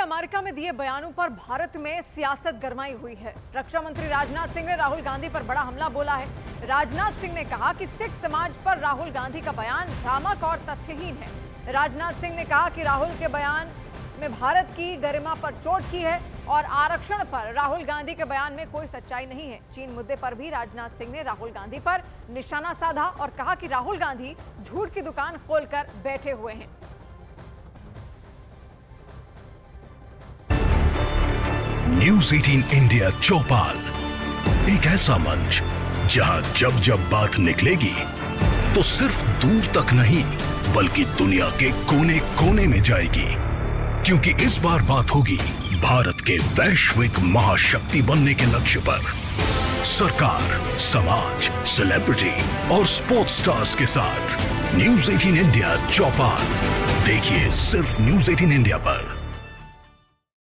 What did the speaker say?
America में दिए बयानों पर भारत में सियासत गरमाई हुई है। रक्षा मंत्री राजनाथ सिंह ने राहुल गांधी पर बड़ा हमला बोला है। राजनाथ सिंह ने कहा कि सिख समाज पर राहुल गांधी का बयान भ्रामक और तथ्यहीन है। राजनाथ सिंह ने कहा कि राहुल के बयान में भारत की गरिमा पर चोट की है और आरक्षण पर राहुल गांधी के बयान में कोई सच्चाई नहीं है। चीन मुद्दे पर भी राजनाथ सिंह ने राहुल गांधी पर निशाना साधा और कहा कि राहुल गांधी झूठ की दुकान खोलकर बैठे हुए हैं। न्यूज़ 18 इंडिया चौपाल एक ऐसा मंच जहाँ जब जब बात निकलेगी तो सिर्फ़ दूर तक नहीं, बल्कि दुनिया के कोने कोने में जाएगी। क्योंकि इस बार बात होगी भारत के वैश्विक महाशक्ति बनने के लक्ष्य पर। सरकार, समाज सेलिब्रिटी और स्पोर्ट्स स्टार्स के साथ न्यूज़ 18 इंडिया चौपाल देखिए सिर्फ़ न्यूज़ 18 इंडिया पर।